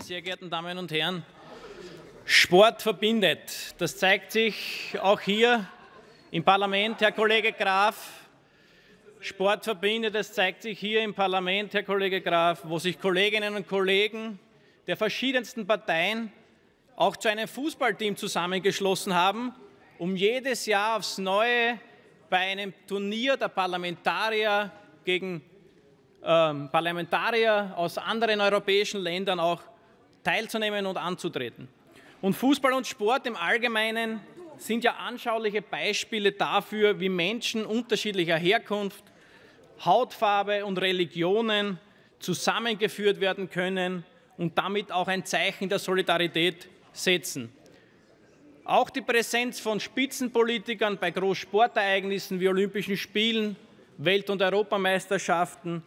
meine sehr geehrten Damen und Herren, Sport verbindet. Das zeigt sich auch hier im Parlament, Herr Kollege Graf. Sport verbindet, das zeigt sich hier im Parlament, Herr Kollege Graf, wo sich Kolleginnen und Kollegen der verschiedensten Parteien auch zu einem Fußballteam zusammengeschlossen haben, um jedes Jahr aufs Neue bei einem Turnier der Parlamentarier gegen ähm, Parlamentarier aus anderen europäischen Ländern auch teilzunehmen und anzutreten. Und Fußball und Sport im Allgemeinen sind ja anschauliche Beispiele dafür, wie Menschen unterschiedlicher Herkunft, Hautfarbe und Religionen zusammengeführt werden können und damit auch ein Zeichen der Solidarität setzen. Auch die Präsenz von Spitzenpolitikern bei Großsportereignissen wie Olympischen Spielen, Welt- und Europameisterschaften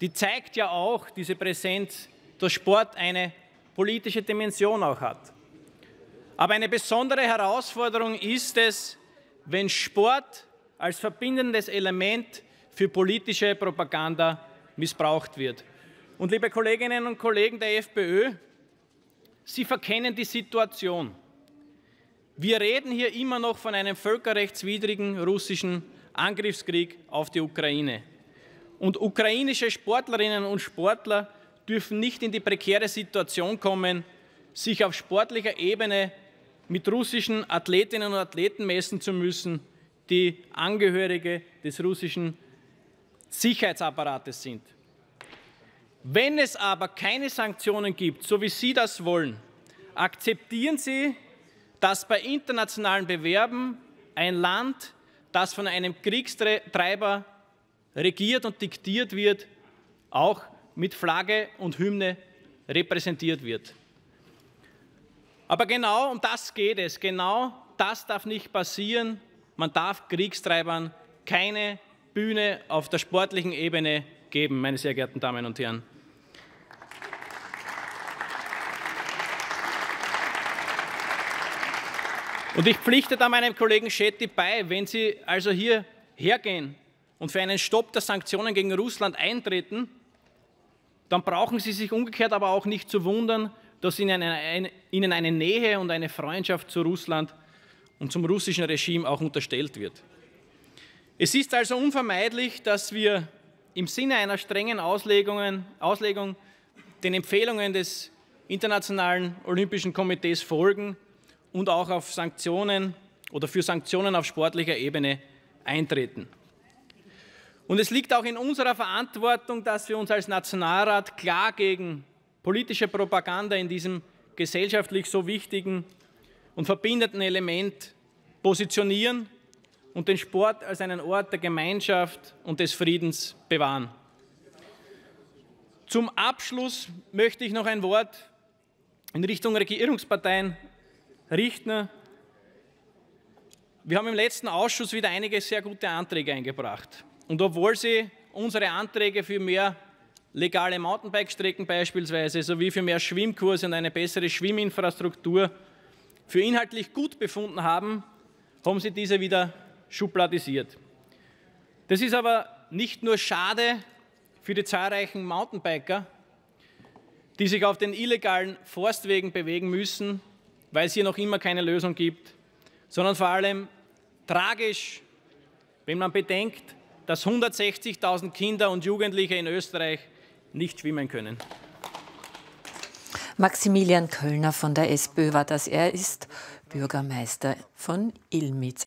die zeigt ja auch, diese Präsenz, dass Sport eine politische Dimension auch hat. Aber eine besondere Herausforderung ist es, wenn Sport als verbindendes Element für politische Propaganda missbraucht wird. Und liebe Kolleginnen und Kollegen der FPÖ, Sie verkennen die Situation. Wir reden hier immer noch von einem völkerrechtswidrigen russischen Angriffskrieg auf die Ukraine. Und ukrainische Sportlerinnen und Sportler dürfen nicht in die prekäre Situation kommen, sich auf sportlicher Ebene mit russischen Athletinnen und Athleten messen zu müssen, die Angehörige des russischen Sicherheitsapparates sind. Wenn es aber keine Sanktionen gibt, so wie Sie das wollen, akzeptieren Sie, dass bei internationalen Bewerben ein Land, das von einem Kriegstreiber regiert und diktiert wird, auch mit Flagge und Hymne repräsentiert wird. Aber genau um das geht es. Genau das darf nicht passieren. Man darf Kriegstreibern keine Bühne auf der sportlichen Ebene geben, meine sehr geehrten Damen und Herren. Und ich pflichte da meinem Kollegen Schetti bei, wenn Sie also hier hergehen und für einen Stopp der Sanktionen gegen Russland eintreten, dann brauchen Sie sich umgekehrt aber auch nicht zu wundern, dass Ihnen eine, Ihnen eine Nähe und eine Freundschaft zu Russland und zum russischen Regime auch unterstellt wird. Es ist also unvermeidlich, dass wir im Sinne einer strengen Auslegung den Empfehlungen des Internationalen Olympischen Komitees folgen und auch auf Sanktionen oder für Sanktionen auf sportlicher Ebene eintreten. Und es liegt auch in unserer Verantwortung, dass wir uns als Nationalrat klar gegen politische Propaganda in diesem gesellschaftlich so wichtigen und verbindenden Element positionieren und den Sport als einen Ort der Gemeinschaft und des Friedens bewahren. Zum Abschluss möchte ich noch ein Wort in Richtung Regierungsparteien richten. Wir haben im letzten Ausschuss wieder einige sehr gute Anträge eingebracht. Und obwohl sie unsere Anträge für mehr legale Mountainbike-Strecken beispielsweise sowie für mehr Schwimmkurse und eine bessere Schwimminfrastruktur für inhaltlich gut befunden haben, haben sie diese wieder schubladisiert. Das ist aber nicht nur schade für die zahlreichen Mountainbiker, die sich auf den illegalen Forstwegen bewegen müssen, weil es hier noch immer keine Lösung gibt, sondern vor allem tragisch, wenn man bedenkt, dass 160.000 Kinder und Jugendliche in Österreich nicht schwimmen können. Maximilian Kölner von der SPÖ war das. Er ist Bürgermeister von Ilmitz.